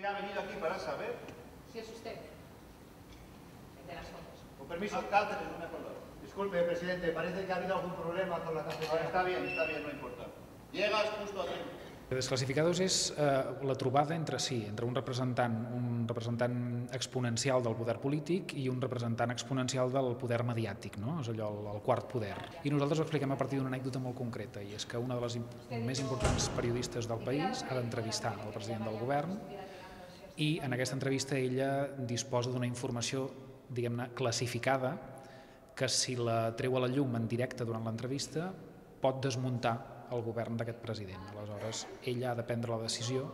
Usted ha venido aquí para saber. Si es usted el de las fotos. Con permiso, alcalde, no me acuerdo. Disculpe, presidente, parece que ha habido algún problema con la Ahora cafetería. está bien, está bien, no importa. Llegas justo a tiempo. Desclassificadors és eh, la trobada entre si, entre un representant, un representant exponencial del poder polític i un representant exponencial del poder mediàtic, no? és allò el, el quart poder. I nosaltres ho expliquem a partir d'una anècdota molt concreta, i és que una de les im- més importants periodistes del país ha d'entrevistar el president del govern i en aquesta entrevista ella disposa d'una informació, diguem-ne, classificada que si la treu a la llum en directe durant l'entrevista pot desmuntar el govern d'aquest president. Aleshores, ella ha de prendre la decisió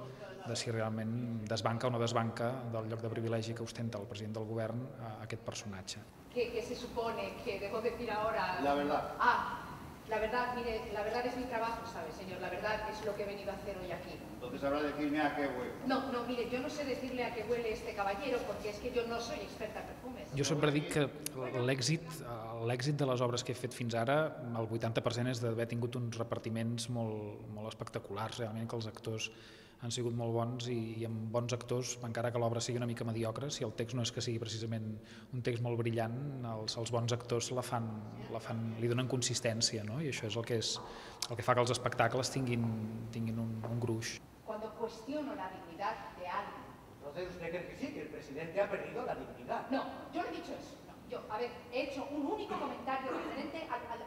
de si realment desbanca o no desbanca del lloc de privilegi que ostenta el president del govern a aquest personatge. ¿Qué, qué se supone que debo decir ahora? La verdad. Ah, la verdad, mire, la verdad es mi trabajo, ¿sabe, señor? La verdad es lo que he venido a hacer hoy aquí. Entonces habrá de decirme a qué huevo. No, no, mire, yo no sé decirle a qué huele este caballero porque es que yo no soy experta en perfumes. Jo sempre dic que l'èxit l'èxit de les obres que he fet fins ara, el 80% és d'haver tingut uns repartiments molt, molt espectaculars, realment que els actors han sigut molt bons i, i amb bons actors, encara que l'obra sigui una mica mediocre, si el text no és que sigui precisament un text molt brillant, els, els bons actors la fan, la fan, li donen consistència, no? i això és el que, és, el que fa que els espectacles tinguin, tinguin un, un gruix. Cuestiono la dignidad de alguien. Entonces, ¿usted cree que sí, que el presidente ha perdido la dignidad? No, yo no he dicho eso. No, yo, a ver, he hecho un único comentario referente al... al-